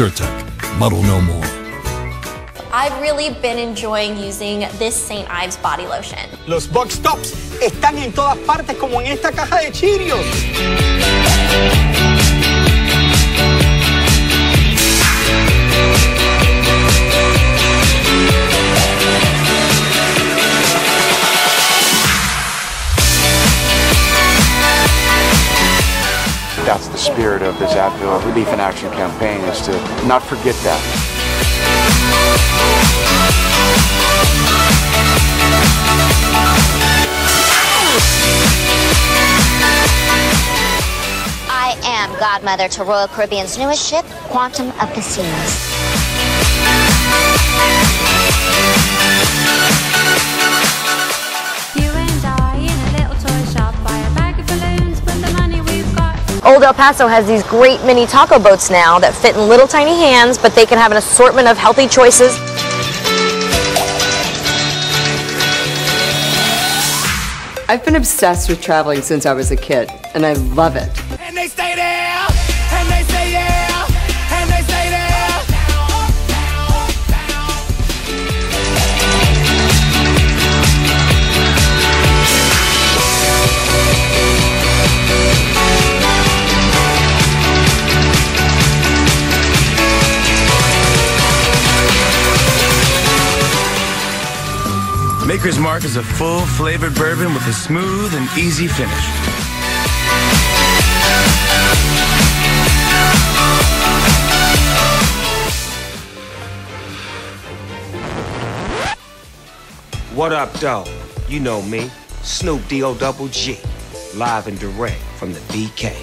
Zyrtec, muddle no more. I've really been enjoying using this St. Ives body lotion. Los box tops están en todas partes como en esta caja de Cheerios. That's the spirit of this Advil Relief and Action campaign is to not forget that. I am godmother to Royal Caribbean's newest ship, Quantum of the Old El Paso has these great mini taco boats now that fit in little tiny hands, but they can have an assortment of healthy choices. I've been obsessed with traveling since I was a kid, and I love it. And they stay there, Maker's Mark is a full flavored bourbon with a smooth and easy finish. What up, though? You know me, Snoop D-O double G, live and direct from the BK.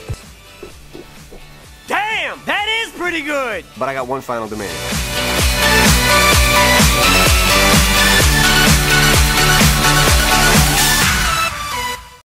Damn, that is pretty good. But I got one final demand.